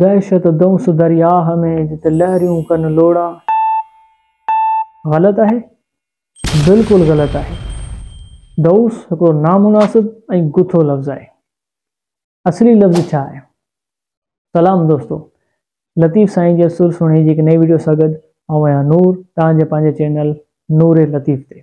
दहशत दौस दरिया में जिते लहरियूं कनि लोड़ा गलत है बिल्कुलु ग़लति आहे। दौस हिकिड़ो नामुनासिब गुथो लफ़्ज़ आहे। असली लफ़्ज़ छा सलाम दोस्तो। लतीफ़ साईं जे सुर सुणे जी नई वीडियो सां गॾु नूर तव्हांजे चैनल नूर ए लतीफ़ ते।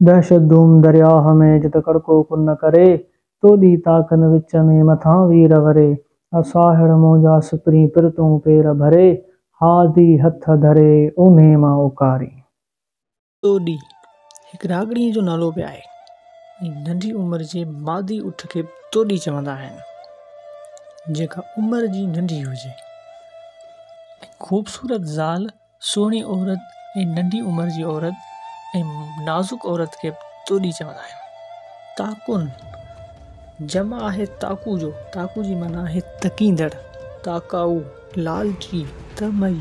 दहशत धूम दरियाह में जिते कड़को कुन न करे तोॾी ताकनि विच में मथां वीर वरे असाहिड़ मौजा सुपरी पिरतूं पेर भरे, हादी हथ धरे उन्हे माँ उकारी। तोॾी हिकु रागड़ीअ जो नालो बि आहे। ऐं नंढी उमिरि जे मादी उठ खे तोॾी चवंदा आहिनि। जेका उमिरि जी नंढी हुजे। ख़ूबसूरत ज़ाल, सुहिणी औरत ऐं नंढी उमिरि जी औरत नाज़ुक औरत खे तोॾी चवंदा आहिनि ताकुन, जमा आहे ताकू जो। ताकू जी माना आहे तकींदड़। ताकाऊ लालची तमई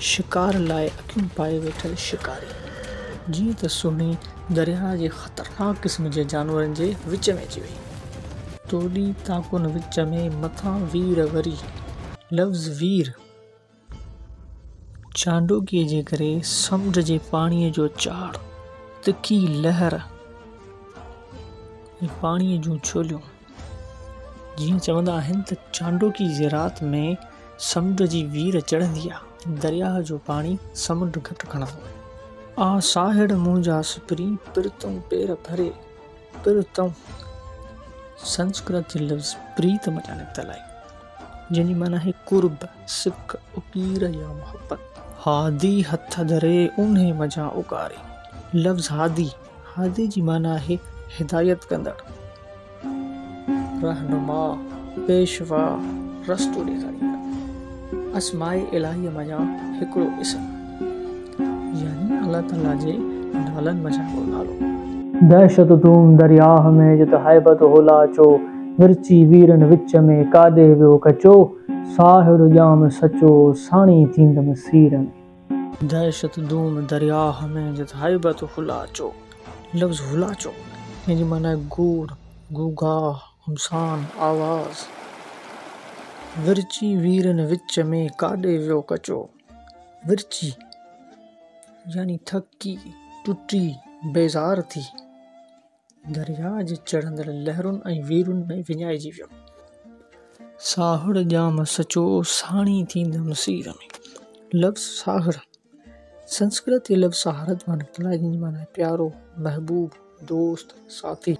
शिकार लाइ अखियूं पाए वेठल शिकारी। जीअं त सुहिणी दरिया जे ख़तरनाक क़िस्म जे जानवरनि जे विच में अची वई। तोॾी ताकुन विच में मथां वीर वरी। लफ़्ज़ वीर। चांडोकीअ जे करे समुंड जे पाणीअ जो चाड़ तिखी लहर। ऐं पाणीअ जूं छोलियूं। जीअं चवंदा आहिनि त चांडोकी जे राति में समुंड जी वीर चढ़ंदी आहे दरिया जो पाणी समुंड घटि खणंदो आ साहिड़ मुंहिंजा सुपरी पिरतूं पेर भरे, पिरतूं संस्कृत लफ़्ज़ प्रीत मचा निकितल आहे। जंहिंजी माना आहे कुर्ब सिक उकीर या मोहबत हादी हथ धरे उन्हे मज़ा उकारी लफ़्ज़ हादी हादी जी माना आहे हिदायत कंदड़ रहनुमा, पेशवा, रस्तो ॾेखारींदड़ असमाए इलाही मज़ा, हिकिड़ो इसम। यानी अल्लाह ताला जे नालनि मज़ा हिकिड़ो नालो दहशत धूम दरियाह में जिते हैबत होला अचो विरची वीरन विच में काॾे वियो कचो साहिड़ ॼाम सचो, साणी थींदमि सीर में दहशत धूम दरियाह में जिते हैबत हुला लफ़्ज़ हुला अचो जंहिंजी माना गूढ़ गूगा हमसान आवाज़। विरची वीरन विच में काॾे वियो कचो। विरची, यानी थकी टुटी, बेज़ार थी। दरिया जे चढ़ंदड़ लहरुनि ऐं वीरुनि में विञाइजी वियो। साहुड़ ॼाम सचो साणी थींदमि सीर में लफ़्ज़ साहुड़ संस्कृत जे लफ़्ज़ सहारत माँ निकितल आहे जंहिंजी माना प्यारो, महबूब, दोस्त, साथी।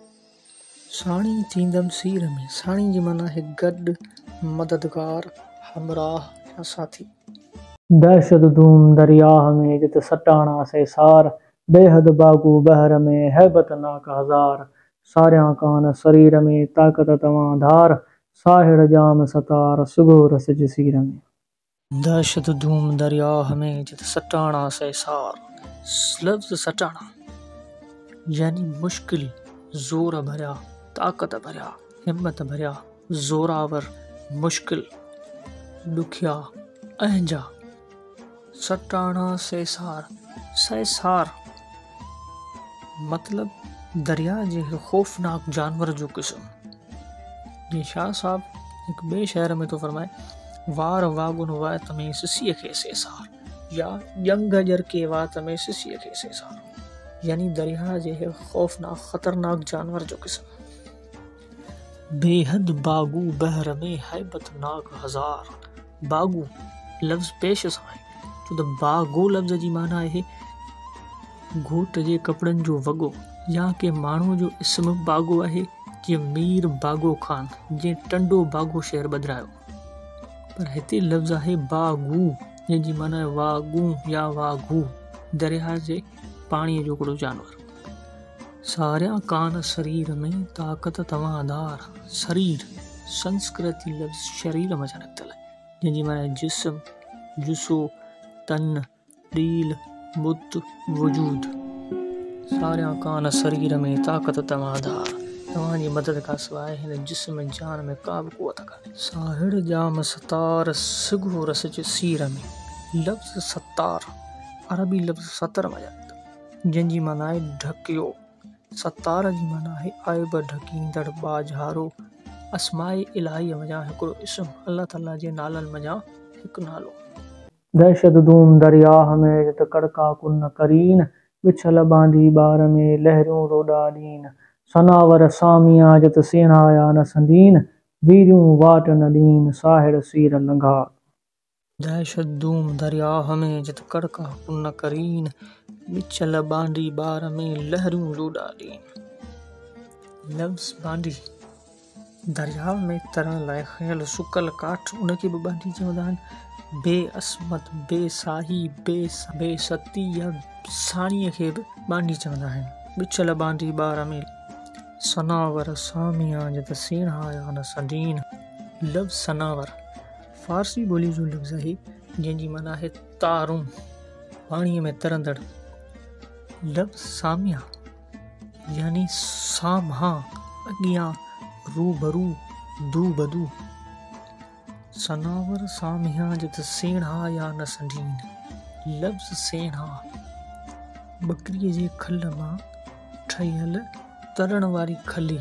साणी थींदमि सीर में, साणी जी माना आहे गॾु मददगार, हमराह या साथी। दहशत धूम दरियाह में जिते सटाणा से सार, बेहद बागू बहर में हैबत नाक हज़ार। सारियाँ कान शरीर में ताक़त तवां धार साहिड़ जाम सतार सुगो रस जे सीर में। दहशत धूम दरिया में जिते सटाणा से सार। लफ़्ज़ सटाणा, यानी मुश्किल, ज़ोर भरिया ताक़त भरिया हिम्मत भरिया ज़ोरावर, मुश्किल ॾुखिया अहंजा। सटाणा सेसार सेसार मतलब दरिया जे ख़ौफ़नाक जानवर जो क़िस्म। ये शाह साहब हिकु ॿिए शहर में थो फरमाए वार वागुन वात में सिसीअ खे सेसार या ॼंग ॼरके वात में सिसीअ खे सेसार यानी दरिया जे ख़ौफ़नाक, ख़तरनाक जानवर जो क़िस्म। बेहद बागू बहर में हैबतनाक हज़ार। बागू, लफ़्ज़ पेश आहे छो त बागो लफ़्ज़ जी माना आहे घोट जे कपिड़नि जो वॻो या के माण्हूअ जो इस्म बागो आहे जीअं मीर बागो ख़ान जीअं टंडो बागो शहर ॿधायो पर हिते लफ़्ज़ आहे बागू जंहिंजी माना वागू या वागू। दरिया जे पाणीअ जो हिकिड़ो जानवर। सारिया कान शरीर में, ताक़त तवादार शरीर, संस्कृति लफ़्ज़ शरीर मज़ा निकितल आहे जंहिंजी माना जिस्म, जुसो, तन ॾील बुत, वजूद। सारिया कान शरीर में, ताक़त तवादार तव्हांजी मदद खां सवाइ हिन जिस्म जान में का बि कुवत कान्हे साहिड़ जाम सतार सिगो रस जे सीर में। लफ़्ज़ सतार, अरबी लफ़्ज़ सतर मज़ा जंहिंजी माना आहे ढकियो। सतार जी माना है आयब ढकींदड़ बाजारो असमाए इलाही मज़ा हिकिड़ो इस्म, अल्लाह ताला जे नालनि मञा हिकु नालो। दहशत धूम दरिया में कड़का कुन करीन। बिछल बांधी बार में लहरियूं रोॾा ॾीन। सनावर सामिया जत सेणाया न संदीन, वीरियूं वाट न ॾीन साहिड़ सीर लंघा। दहशत धूम दरिया में जित कड़का कुन करीन बिचल बांडी बार में लहरियूं लूडा ॾीन लफ्ज़ बांडी दरिया में तरण लाइ खयल सुकल काठ उनखे बि बांडी चवंदा आहिनि बेअस्मत, बेसाही, बेस, बेसती या साणीअ खे बि बांडी चवंदा आहिनि बिचल बांडी बार में सनावर सामिया जित सीणा न सडीन लफ्ज़ सनावर, फारसी ॿोली जो लफ़्ज़ आहे जंहिंजी माना आहे तारूं पाणीअ में तरंदड़। लफ़्ज़ सामिया, यानी साम्हा अॻियाँ रूबरू दू बदू सनावर सामिया जित सेणा या न संडीन लफ़्ज़ सेणा। बकरीअ जे खल माँ ठहियल तरण वारी खली।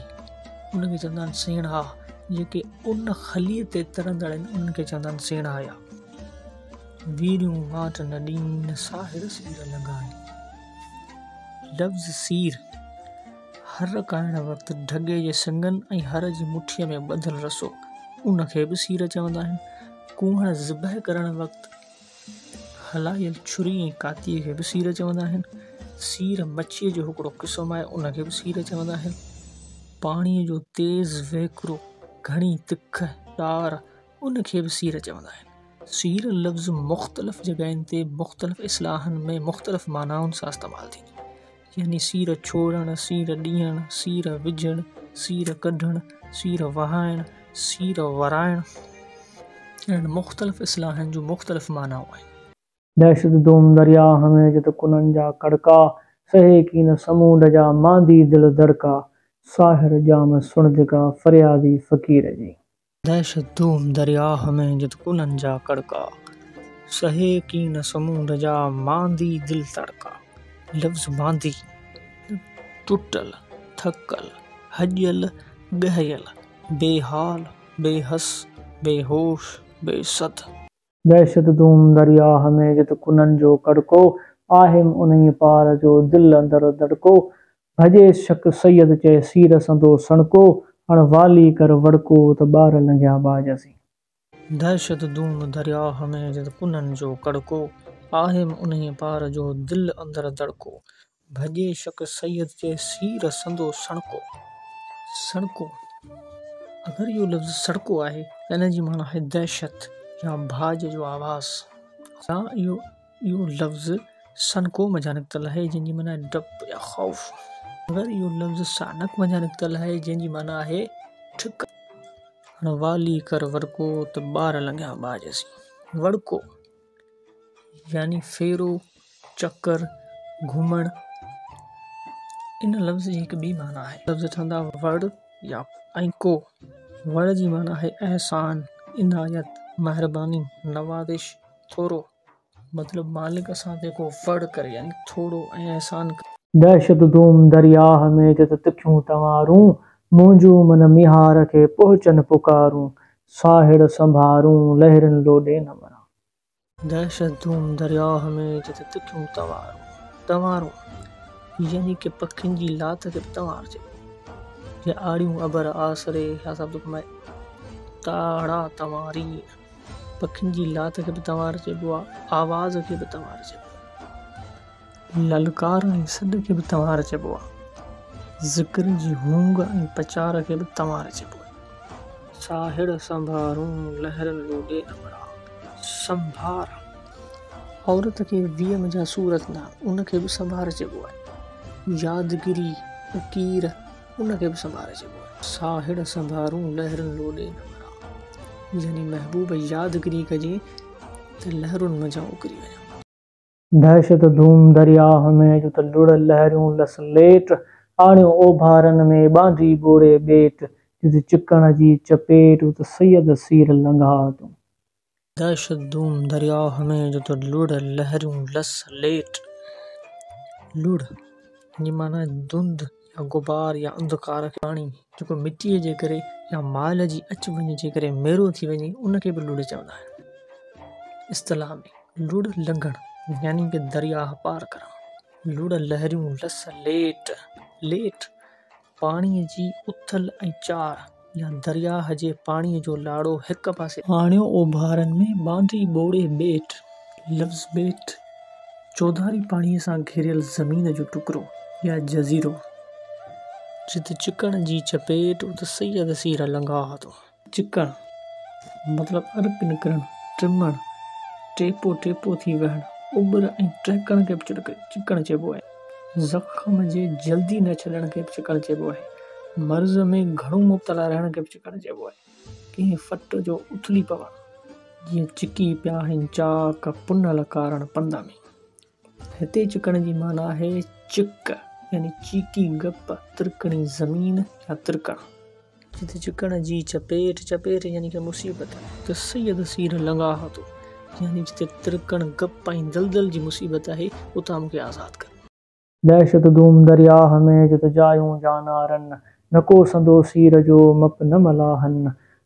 उनखे चवंदा आहिनि, सेणा। जेके उन खलीअ ते तरंदड़ आहिनि उनखे चवंदा आहिनि सेणाया वीरियूं वाट न ॾीन, साहिर सीर लॻाए। लफ़्ज़ सीर हर खाइण वक़्तु ढगे जे सिंगनि ऐं हर जी मुठीअ में ॿधल रसो। उनखे बि सीर चवंदा आहिनि। कुहण ज़िबह करण वक़्तु हलायल छुरी ऐं कातीअ खे बि सीर चवंदा आहिनि। सीर मच्छीअ जो क़िस्म आहे उनखे बि सीर चवंदा आहिनि। पाणीअ जो तेज़ वहिकिरो घणी तिख ॾार उनखे सीर चवंदा आहिनि। सीर लफ़्ज़ मुख़्तलिफ़ जॻहियुनि ते मुख़्तलिफ़ इस्लाहनि में मुख़्तलिफ़ मानाउनि सां इस्तेमालु थींदी। यानी सीर छोड़णु, सीर ॾियणु, सीर विझणु, सीर कढणु, सीर वहाइणु, सीर वराइणु। अहिड़नि मुख़्तलिफ़ इस्लाहनि जूं मुख़्तलिफ़ मानाऊं दहशत धूम दरिया, हमें जित कुननि जा कड़का, सहे कीन समूंड जा मांदी दिल दड़का साहिर जाम सुण जेका फरियादी फ़क़ीर जी। दहशत धूम दरिया में जित कुननि जा कड़का। सहे कीन समूंड जा मांदी दिल तड़का लफ़्ज़ मांदी टुटल थकल हजल ॻहियल बेहाल, बेहस, बेहोश बेसद दहशत धूम दरिया में जित कुननि जो कड़को आहे उन पार जो दिलि अंदरि दड़को। भजे शक सैयद चए सीर संदो सणको हण वाली कर वड़को त ॿार लंघिया बाजसी दहशत धूम दरिया में जित कुननि जो कड़को आहे उन पार जो दिलि अंदरि दड़को। भजे शक सैयद चए सीर संदो सणको। सणको? अगरि इहो लफ़्ज़ सड़को आहे त इन जी माना आहे दहशत। या भाॼ जो आवाज़ सां इहो इहो लफ़्ज़ सनको मज़ा निकितल है जिनकी माना डप या ख़ौफ़। अगरि यो लफ़्ज़ सानक मञा निकितल है जिनकी माना है, ठिक। वाली कर वड़को त ॿार लॻिया बाजसी वड़को, यानी फेरो, चक्कर, घुमण, इन लफ़्ज़ जी हिकु ॿी माना आहे लफ़्ज़ ठहंदा वड़ या ऐं को वड़ जी माना आहे अहसान इनायत। महिरबानी नवाज़िश थोरो मतिलबु मालिक असां ते को वड़ करे यानी थोरो ऐं अहसान दहशत धूम दरिया में जित तिखियूं तवारूं मुंहिंजूं मन मिहार खे पहुचनि पुकारूं साहिड़ संभारूं लहरनि लोॾे न मरा। दहशत धूम दरिया में जिते तिखियूं तवारूं तवारूं यानी कि पखियुनि जी लात खे तवार चइबो या आड़ियूं अबर आसरे या सभु में ताड़ा तवारी। पखियुनि जी लात खे बि तवार आहे आवाज़ खे बि तवार चइबो ललकार ऐं सॾ खे बि तवार चइबो आहे ज़िक्र जी हूंग ऐं पचार खे बि तवार आहे साहिड़ संभारूं लहर लोॾे अमरा संभार। औरत खे वीह मुंहिंजा सूरत न उनखे बि संभार चइबो आहे यादगिरी, फ़कीर उनखे बि संभार चइबो आहे साहिड़ संभारूं लहर लोॾे यानी महबूब यादगिरी कजे त लहरुनि मंझां उकिरी वञो। दहशत धूम दरिया में जो त लुड़ लहरियूं लस लेट आणियो ओभारनि में बांधी बोड़े ॿेट जिते चिकण जी चपेट त सैयद सीर लंघा तूं। दहशत धूम दरिया में जो तो लुड़ लहरियूं लस लेट। लुड़ जी माना धुंध गुबार या अंधकार पाणी, जेको मिटीअ जे करे या माल जी अच वञ जे करे मेरो थी वञे उनखे बि लुड़ चवंदा इस्तलाह में, लुड़ लंघण, यानी कि दरिया पार करणु। लुड़ लहरियूं लस, लेट लेट, पाणीअ जी उथल चार, या दरियाह जे पाणीअ जो लाड़ो हिक पासे। आणियो ओभारनि में बांधी ॿोड़े ॿेट, लफ़्ज़ ॿेट, चौधारी पाणीअ सां घिरियल ज़मीन जो टुकड़ो या जज़ीरो। जिते चिकण जी चपेट, उते सैयद सीर लंघा थो चिकण मतिलबु अर्क निकिरणु टिमण टेपो टेपो थी वहणु उॿर ऐं टहिकण खे बि चिकण चइबो आहे ज़ख़्म जे जल्दी न छॾण खे बि चिकण चइबो मर्ज़ में घणो मुब्तला रहण खे बि चिकण चइबो आहे फट जो उथली पवणु जीअं चिकी पिया आहिनि चाक पुनल कारण पंध में। हिते चिकण जी माना आहे चिक। यानी चीकी गप तिरकणी ज़मीन या तिरकण जिते चिकण जी चपेट चपेट यानी कि मुसीबत, त सैयद सीर लंघा थो यानी जिते तिरकण गप ऐं दलदल जी मुसीबत आहे, उतां मूंखे आज़ादु कर। दहशत धूम दरिया में जित जायूं जानारन न को संदो सीर जो मप न मलाहन।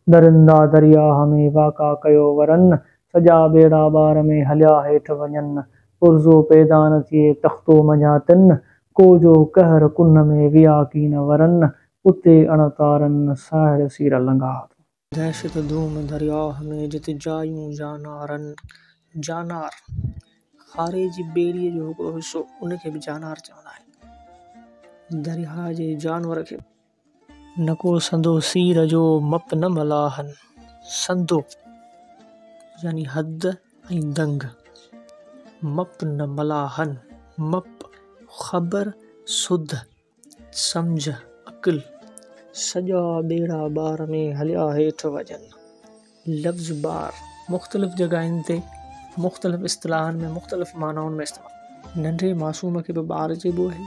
दरिंदा दरिया में वाका कयो वरन सॼा ॿेड़ा ॿार में हलिया हेठि वञनि। पुरज़ो पैदा न थिए तख़्तो मञातिन। को जो कहर कुन में विया की न वरन उते अणतारन साहिड़ सीर लंघा दहशत धूम दरियाह में जिते जायूं जानारन, जानार। खारे जी ॿेड़ीअ जो हिकिड़ो हिसो उनखे बि जानार चवंदा आहिनि। दरिया जे जानवर को संदो सीर जो मप न मलाहन। संदो, यानी हद ऐं दंग। मप न मलाहन, मप ख़बर सुध सम्झ, अक़िल। सॼा ॿेड़ा ॿार में हलिया हेठि वञनि लफ़्ज़ ॿार मुख़्तलिफ़ जॻहियुनि ते, मुख़्तलिफ़ इस्तलाहनि में, मुख़्तलिफ़ मानाउनि में इस्तेमालु। नंढे मासूम खे बि ॿार चइबो आहे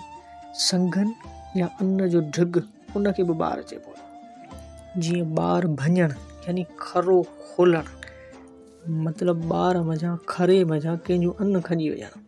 संघनि या अन्न जो ढिघ उनखे बि ॿार चइबो आहे जीअं ॿार भञणु यानी खरो खोलणु। मतिलबु ॿार मज़ा खरे मज़ा कंहिंजो अन्न खॼी वञणु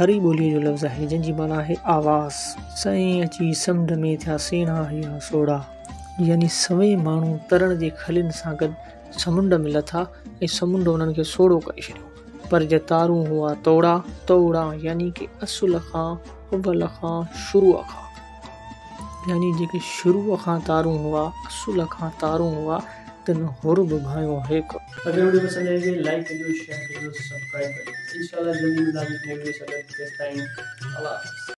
थरी ॿोलीअ जो लफ़्ज़ आहे जंहिंजी माना आहे आवाज़। सईं अची समुंड में थिया सेणा या सोड़ा। यानी सभई माण्हू तरण जे खलिन सां गॾु समुंड में लथा ऐं समुंड उन्हनि खे सोड़ो करे छॾियो। पर जे तारूं हुआ तोड़ा तोड़ा यानी कि असुल खां अव्वल खां, शुरूअ खां। यानी जेके शुरूअ खां तारूं हुआ, असुल खां तारूं हुआ तिन हुर बि हेक अगर वीडियो पसंद आए लाइक करियो शेयर करियो सब्सक्राइब करियो। इंशाल्लाह जल्दी मिलांगे नेक्स्ट वीडियो से अल्लाह